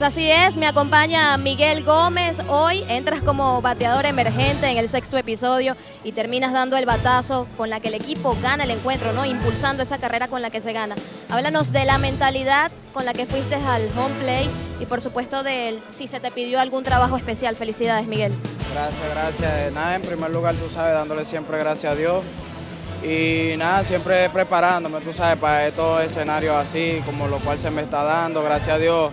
Así es, me acompaña Miguel Gómez. Hoy entras como bateador emergente en el sexto episodio y terminas dando el batazo con la que el equipo gana el encuentro, ¿no? Impulsando esa carrera con la que se gana. Háblanos de la mentalidad con la que fuiste al home play y por supuesto de si se te pidió algún trabajo especial. Felicidades, Miguel. Gracias, gracias. Nada, en primer lugar, tú sabes, dándole siempre gracias a Dios. Y nada, siempre preparándome, tú sabes, para estos escenarios así, como lo cual se me está dando, gracias a Dios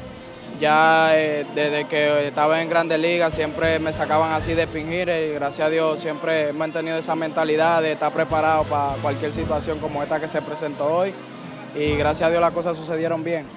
ya eh, desde que estaba en Grandes Ligas siempre me sacaban así de pingir y gracias a Dios siempre he mantenido esa mentalidad de estar preparado para cualquier situación como esta que se presentó hoy y gracias a Dios las cosas sucedieron bien.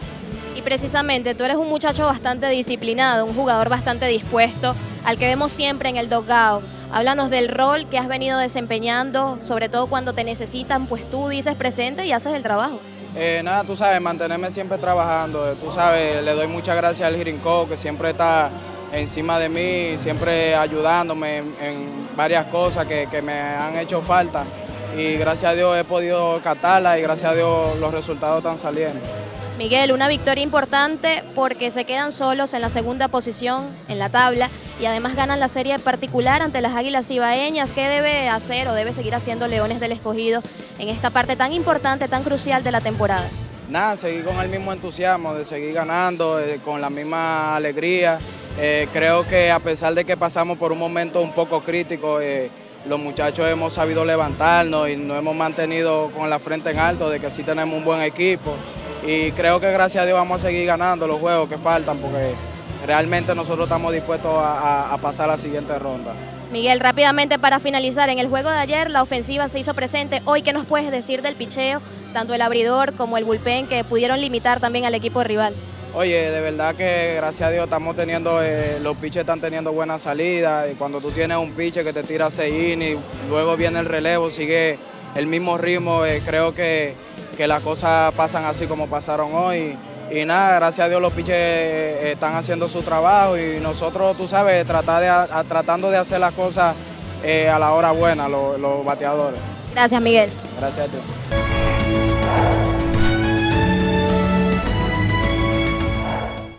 Y precisamente tú eres un muchacho bastante disciplinado, un jugador bastante dispuesto, al que vemos siempre en el dugout. Háblanos del rol que has venido desempeñando, sobre todo cuando te necesitan, pues tú dices presente y haces el trabajo. Eh, nada, tú sabes, mantenerme siempre trabajando. Tú sabes, le doy muchas gracias al Jirincó, que siempre está encima de mí, siempre ayudándome en, varias cosas que, que, me han hecho falta. Y gracias a Dios he podido catarla y gracias a Dios los resultados están saliendo. Miguel, una victoria importante porque se quedan solos en la segunda posición en la tabla y además ganan la serie particular ante las Águilas Ibaeñas. ¿Qué debe hacer o debe seguir haciendo Leones del Escogido en esta parte tan importante, tan crucial de la temporada? Nada, seguir con el mismo entusiasmo, de seguir ganando, eh, con la misma alegría. Eh, creo que a pesar de que pasamos por un momento un poco crítico, eh, los muchachos hemos sabido levantarnos y nos hemos mantenido con la frente en alto de que sí tenemos un buen equipo y creo que gracias a Dios vamos a seguir ganando los juegos que faltan porque realmente nosotros estamos dispuestos a, pasar a la siguiente ronda. Miguel, rápidamente para finalizar, en el juego de ayer la ofensiva se hizo presente. Hoy, ¿qué nos puedes decir del picheo, tanto el abridor como el bullpen, que pudieron limitar también al equipo rival? Oye, de verdad que gracias a Dios estamos teniendo, eh, los pitches están teniendo buena salida y cuando tú tienes un pitcher que te tira seis y luego viene el relevo, sigue el mismo ritmo, eh, creo que que las cosas pasan así como pasaron hoy. Y nada, gracias a Dios los piches eh, están haciendo su trabajo y nosotros, tú sabes, tratar de, tratando de hacer las cosas eh, a la hora buena, los, los bateadores. Gracias, Miguel. Gracias a ti.